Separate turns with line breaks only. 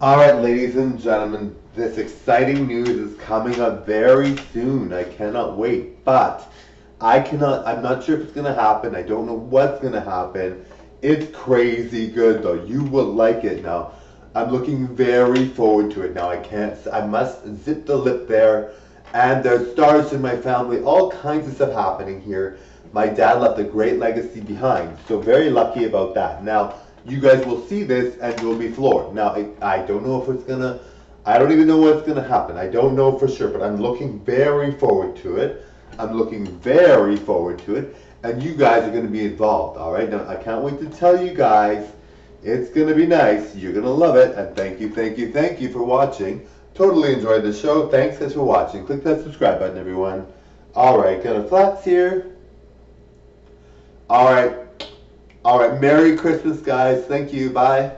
All right, ladies and gentlemen, this exciting news is coming up very soon. I cannot wait, but I cannot, I'm not sure if it's gonna happen. I don't know what's gonna happen. It's crazy good though. You will like it now. I'm looking very forward to it now. I can't, I must zip the lip there. And there's stars in my family, all kinds of stuff happening here. My dad left a great legacy behind, so very lucky about that. Now, you guys will see this and you'll be floored. Now, I, I don't know if it's gonna, I don't even know what's gonna happen. I don't know for sure, but I'm looking very forward to it. I'm looking very forward to it, and you guys are gonna be involved, all right? Now, I can't wait to tell you guys. It's gonna be nice. You're gonna love it, and thank you, thank you, thank you for watching. Totally enjoyed the show. Thanks guys for watching. Click that subscribe button, everyone. All right, got a flats here. All right. All right. Merry Christmas, guys. Thank you. Bye.